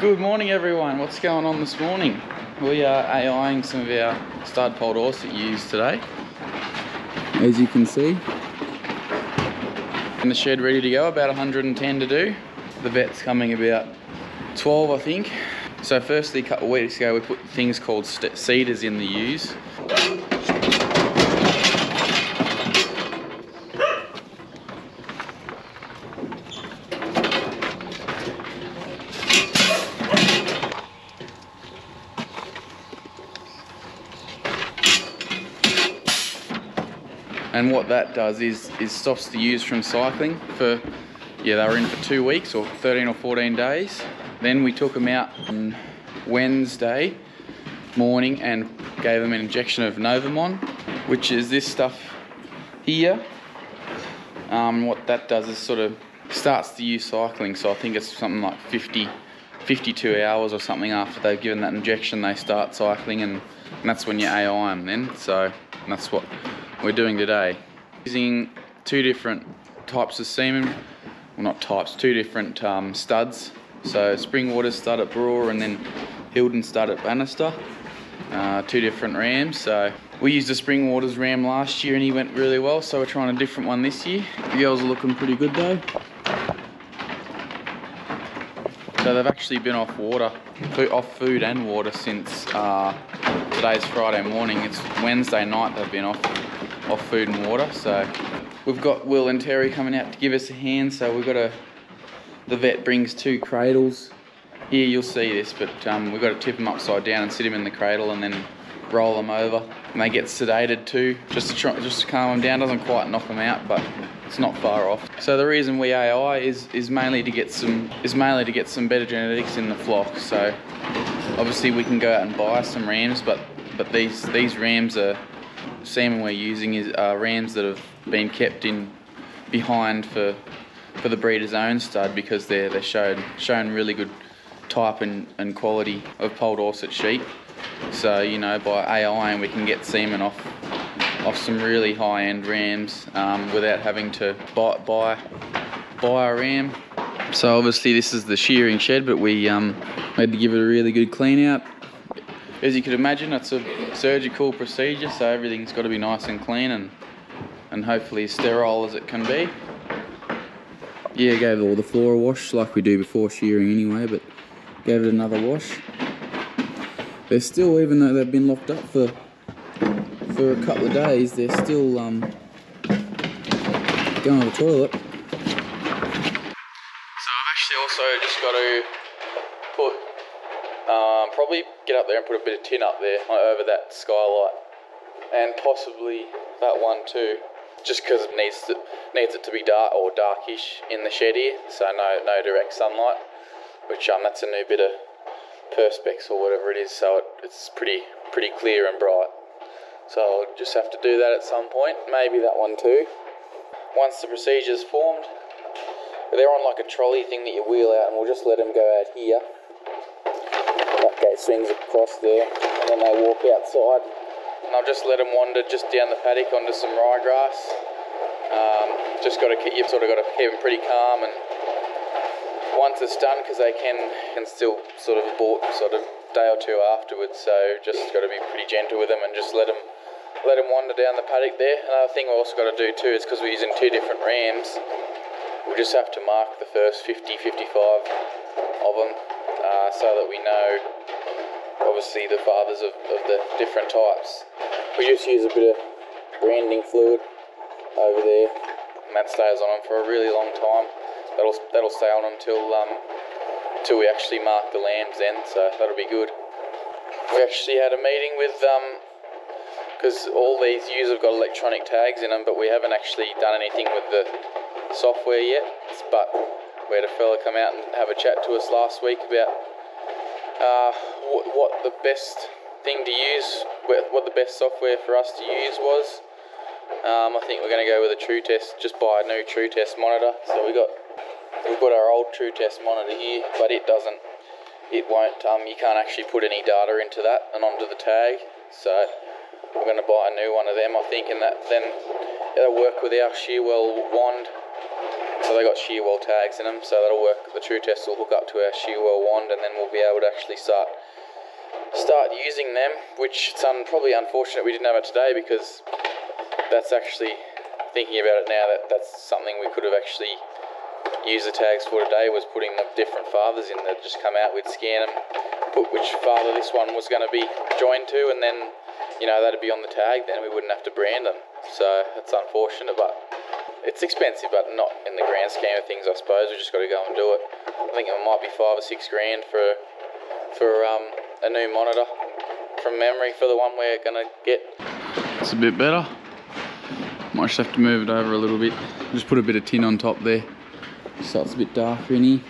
Good morning, everyone. What's going on this morning? We are AIing some of our stud Poll Dorset ewes today. As you can see, in the shed ready to go, about 110 to do. The vet's coming about 12, I think. So firstly, a couple of weeks ago, we put things called CIDRs in the ewes. And what that does is is stops the ewes from cycling for yeah they were in for two weeks or 13 or 14 days. Then we took them out on Wednesday morning and gave them an injection of Novormon which is this stuff here. Um, what that does is sort of starts the ewe cycling. So I think it's something like 50 52 hours or something after they've given that injection they start cycling and, and that's when you AI them then so that's what we're doing today. Using two different types of semen, well not types, two different um, studs. So Springwater stud at Brewer and then Hilden stud at Bannister. Uh, two different rams. So we used a Springwaters ram last year and he went really well. So we're trying a different one this year. The girls are looking pretty good though. So they've actually been off water, off food and water since uh, today's Friday morning. It's Wednesday night they've been off off food and water. So we've got Will and Terry coming out to give us a hand. So we've got a, the vet brings two cradles. Here you'll see this, but um, we've got to tip them upside down and sit them in the cradle and then roll them over. And they get sedated too, just to try, just to calm them down. Doesn't quite knock them out, but it's not far off. So the reason we AI is is mainly to get some is mainly to get some better genetics in the flock. So obviously we can go out and buy some rams, but but these these rams are semen we're using is rams that have been kept in behind for for the breeder's own stud because they're they're shown shown really good type and, and quality of Poll Dorset sheep. So you know by AI we can get semen off off some really high end rams um, without having to buy, buy buy a ram. So obviously this is the shearing shed, but we um, had to give it a really good clean out as you can imagine, it's a surgical procedure, so everything's got to be nice and clean and and hopefully sterile as it can be. Yeah, gave all the floor a wash like we do before shearing anyway, but gave it another wash. They're still, even though they've been locked up for for a couple of days, they're still um, going to the toilet. So also just got to put um, probably get up there and put a bit of tin up there over that skylight, and possibly that one too, just because it needs to needs it to be dark or darkish in the shed here, so no no direct sunlight. Which um that's a new bit of perspex or whatever it is, so it, it's pretty pretty clear and bright. So I'll just have to do that at some point. Maybe that one too. Once the procedure's formed, they're on like a trolley thing that you wheel out, and we'll just let them go out here That gate swings across there, and then they walk outside. And I'll just let them wander just down the paddock onto some ryegrass. Um, just got to keep, you've sort of got to keep them pretty calm, and once it's done, because they can can still sort of abort sort of day or two afterwards. So just got to be pretty gentle with them and just let them let them wander down the paddock there. Another thing we've also got to do too is because we're using two different rams, we just have to mark the first 50, 55 of them uh, so that we know obviously the fathers of, of the different types. We just use a bit of branding fluid over there, and that stays on them for a really long time. That'll that'll stay on them till um, till we actually mark the lambs then, so that'll be good. We actually had a meeting with um, because all these ewes have got electronic tags in them, but we haven't actually done anything with the software yet. But we had a fella come out and have a chat to us last week about uh, what, what the best thing to use, what the best software for us to use was. Um, I think we're going to go with a Tru-Test, just buy a new Tru-Test monitor. So we got we've got our old Tru-Test monitor here, but it doesn't, it won't. Um, you can't actually put any data into that and onto the tag. So we're going to buy a new one of them, I think, and that then it'll work with our Shearwell wand So they got Shearwell tags in them, so that'll work. The Tru-Test will hook up to our Shearwell wand, and then we'll be able to actually start start using them. Which it's un, probably unfortunate we didn't have it today because that's actually thinking about it now that that's something we could have actually used the tags for today was putting the different fathers in that just come out. We'd scan them, put which father this one was going to be joined to, and then you know that'd be on the tag. Then we wouldn't have to brand them. So it's unfortunate, but it's expensive, but not in the grand scheme of things. I suppose we just got to go and do it. I think it might be five or six grand for for um, a new monitor from memory for the one we're gonna get. It's a bit better. Might just have to move it over a little bit. Just put a bit of tin on top there. So it's a bit darker in here.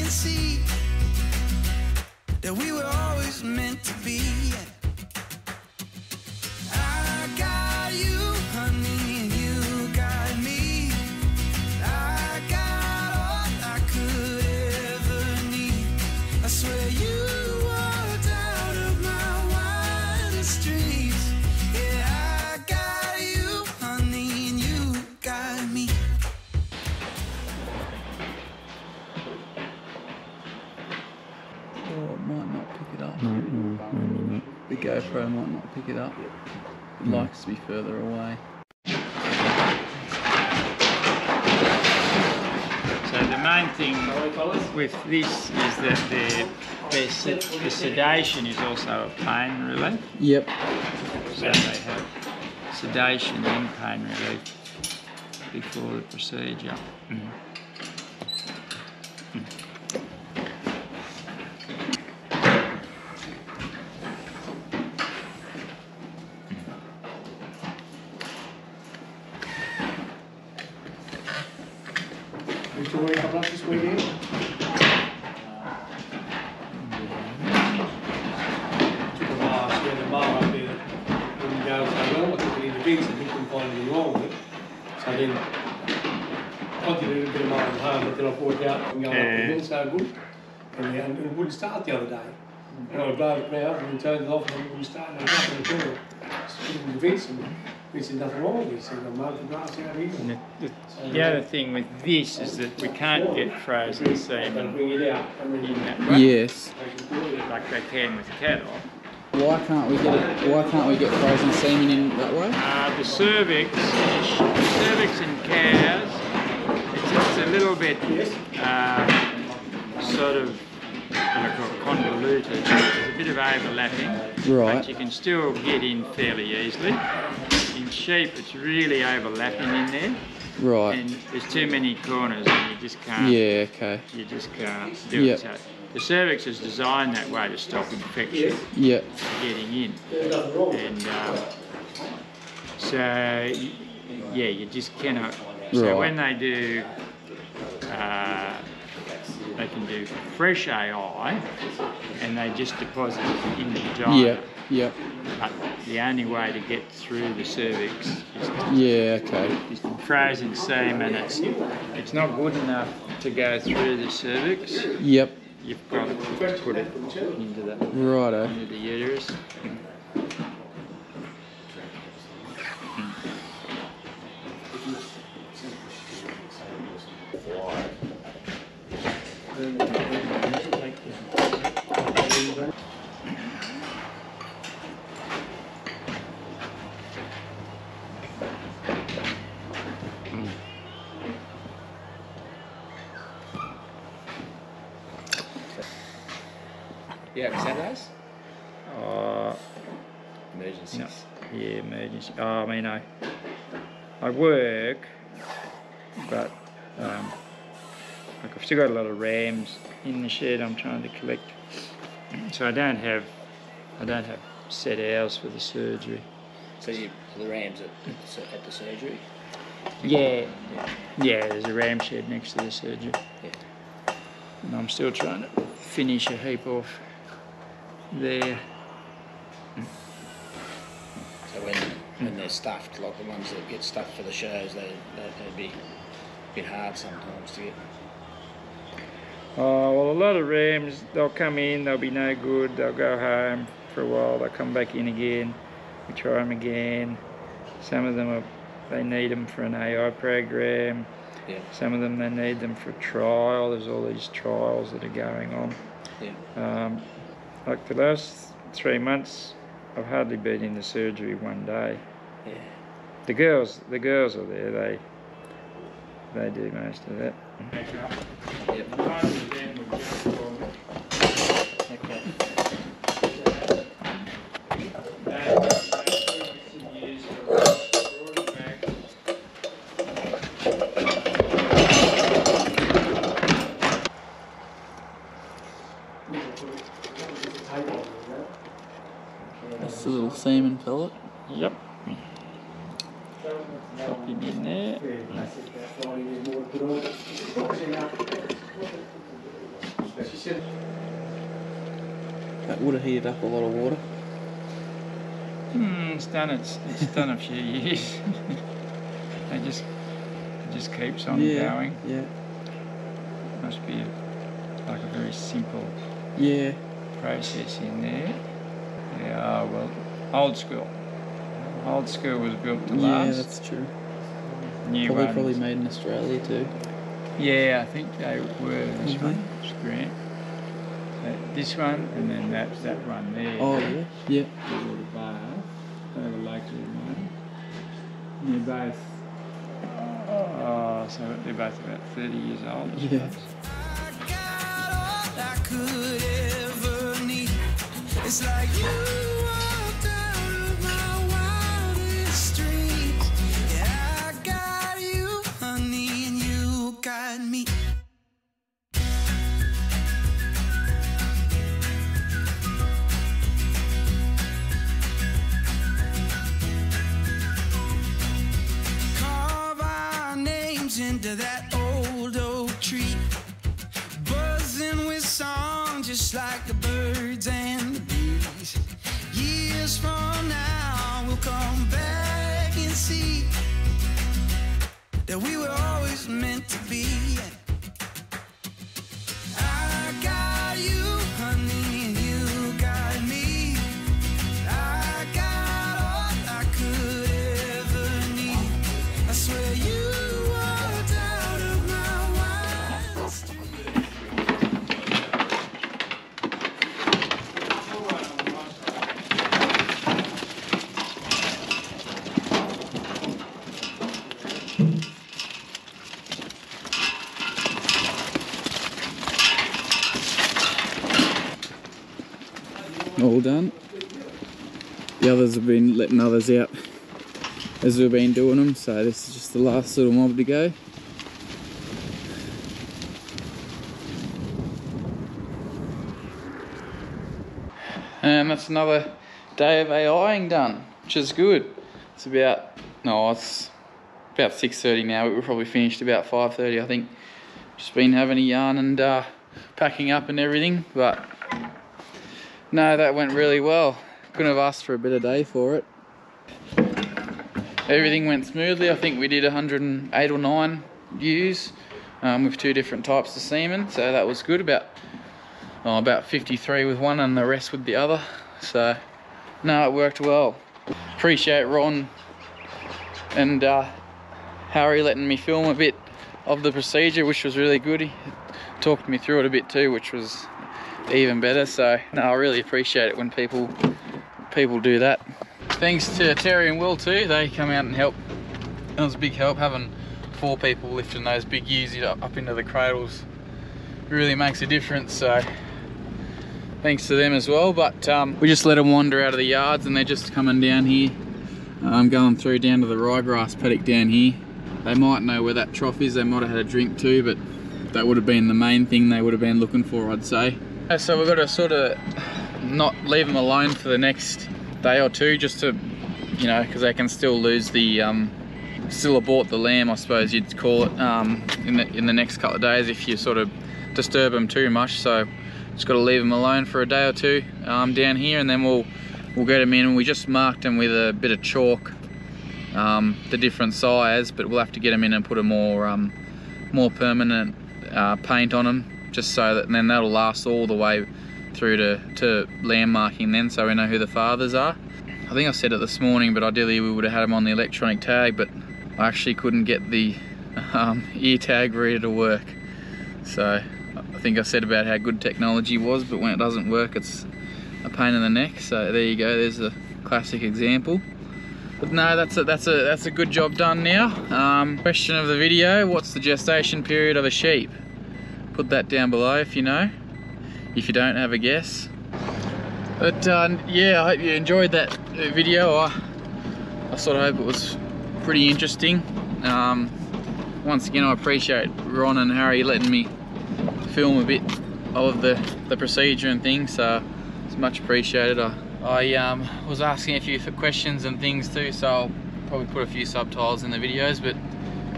And see that we were always meant to be. Might not pick it up. The GoPro might not pick it up. It likes to be further away. So the main thing with this is that the, the, the sedation is also a pain relief. Yep. So they have sedation and pain relief before the procedure. Used to wake up last this weekend. Took a bar, so we had a bar up there that wouldn't go so well. I took it in the bins and he couldn't find anything wrong with it. So then I did a little bit of mine at home, but then I brought out and going up Yeah. the hill so good. And, the- and it wouldn't start the other day. And I drove it round and then turned it off and it wouldn't start and I got up in the corner. Speaking to Vince and he said nothing wrong with it. He said I'm mowing the grass out. And the, the, the other thing with this is that we can't get frozen semen bring it out and then in that way, Yes. like they can with cattle. Why can't we get it? Why can't we get frozen semen in that way? Uh, the cervix, the cervix in cows, it's, it's a little bit uh, sort of what I convoluted. There's a bit of overlapping, Right. but you can still get in fairly easily. Sheep, it's really overlapping in there, Right. and there's too many corners, and you just can't. Yeah. Okay. You just can't do Yep. it. So the cervix is designed that way to stop infection Yep. getting in. there's nothing wrong with it. And um, so, yeah, you just cannot. So Right. when they do, uh, they can do fresh AI, and they just deposit it in the vagina. Yep. Yep. But the only way to get through the cervix is to Yeah. Okay. is frozen semen. It's it's not good enough to go through the cervix. Yep. you've got to put it into the Righto. into the uterus. Yeah, have Saturdays? Uh, Emergencies. no, yeah, emergency. Oh, I mean, I I work, but um, like I've still got a lot of rams in the shed. I'm trying to collect, so I don't have I don't have set hours for the surgery. So you, the Rams at, at the at the surgery? Yeah, Yeah. yeah. There's a ram shed next to the surgery, Yeah. and I'm still trying to finish a heap off there. So when when they're stuffed, like the ones that get stuffed for the shows, they, they, they'd be a bit hard sometimes to get. Oh, well, a lot of rams, they'll come in, they'll be no good, they'll go home for a while, they'll come back in again, we try them again. Some of them, are, they need them for an AI program, Yeah. some of them, they need them for trial. There's all these trials that are going on. Yeah. Um, like the last three months, I've hardly been in the surgery one day. Yeah. The girls, the girls are there, they, they do most of that. Yep. Okay. That's a little semen pellet. Yep. Pop him in there. She said, That would have heated up a lot of water. Hmm, it's done. It's it's done a few years. it just it just keeps on going. Yeah. Must be a, like a very simple Yeah. process in there. Yeah. Oh, well, old school. Old school was built to Yeah, last. Yeah, that's true. New Probably ones- probably made in Australia too. Yeah, I think they were this Mhm. one. It's Grant. That, this one and then that that one there. Oh yeah. Yeah. the water bar, they're the local one. They're both, oh, so they're both about 30 years old. I Yeah. suppose. I got all I could ever need. It's like you The others have been letting others out as we've been doing them, so this is just the last little mob to go. And that's another day of AIing done, which is good. It's about no, it's about 6:30 now. We were probably finished about 5:30, I think. Just been having a yarn and uh, packing up and everything, but no, that went really well. Couldn't have asked for a better day for it. Everything went smoothly. I think we did 108 or 9 views um, with two different types of semen, so that was good. About oh, about 53 with one and the rest with the other. So, no, it worked well. Appreciate Ron and uh, Harry letting me film a bit of the procedure, which was really good. He talked me through it a bit too, which was even better. So, no, I really appreciate it when people people do that. Thanks to Terry and Will too. They come out and help. It was a big help having four people lifting those big Uzi up, up into the cradles. Really makes a difference. So thanks to them as well. But um, we just let them wander out of the yards and they're just coming down here. I'm going through down to the ryegrass paddock down here. They might know where that trough is. They might have had a drink too, but that would have been the main thing they would have been looking for, I'd say. So we've got to sort of not leave them alone for the next day or two, just to, you know, because they can still lose the, um, still abort the lamb, I suppose you'd call it, um, in the in the next couple of days if you sort of disturb them too much. So just got to leave them alone for a day or two um, down here, and then we'll we'll get them in. We just marked them with a bit of chalk, um, the different size, but we'll have to get them in and put a more um, more permanent uh, paint on them, just so that and then that'll last all the way through to, to lamb marking then, so we know who the fathers are. I think I said it this morning, but ideally we would have had them on the electronic tag, but I actually couldn't get the um, ear tag reader to work. So I think I said about how good technology was, but when it doesn't work, it's a pain in the neck. So there you go. There's a classic example. But no, that's a that's a that's a good job done now. Um, question of the video: What's the gestation period of a sheep? Put that down below if you know. If you don't, have a guess. But uh, yeah, I hope you enjoyed that uh, video. I, I sort of hope it was pretty interesting. Um, once again, I appreciate Ron and Harry letting me film a bit of the, the procedure and things, so it's much appreciated. I, I um, was asking a few questions and things too, so I'll probably put a few subtitles in the videos, but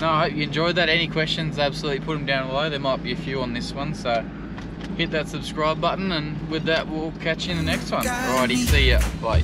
no, I hope you enjoyed that. Any questions, absolutely put them down below. There might be a few on this one, so hit that subscribe button, and with that, we'll catch you in the next one. Alrighty, see ya. Bye.